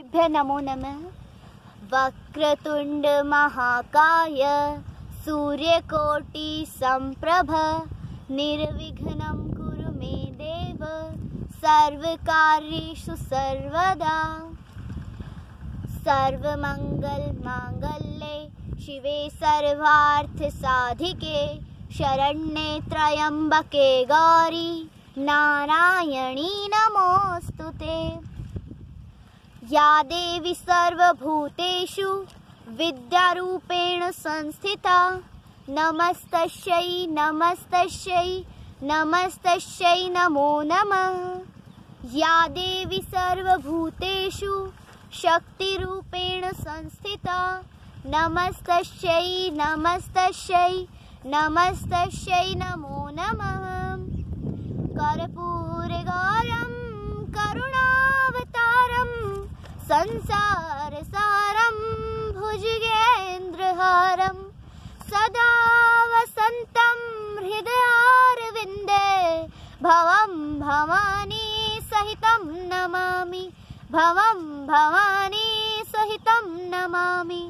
नमो नमः। वक्रतुण्ड महाकाय सूर्यकोटि सम्प्रभ निर्विघ्नं कुरु मे देव, सर्वकार्येषु सर्वदा। सर्वमङ्गलमाङ्गल्ये शिवे सर्वार्थसाधिके, शरण्ये त्र्यम्बके गौरी, नारायणी ते या देवी सर्वभूतेषु विद्यारूपेण संस्थिता। नमस्तस्यै नमस्तस्यै नमस्तस्यै नमो नमः। या देवी सर्वभूतेषु शक्तिरूपेण संस्थिता। नमस्तस्यै नमस्तस्यै नमस्तस्यै नमो नमः। कर्पूरगारं संसारसारं भुजगेन्द्रहारं सदा वसन्तं हृदयारविन्दे भवं भवानी सहितं नमामि। भवं भवानी सहितं नमामि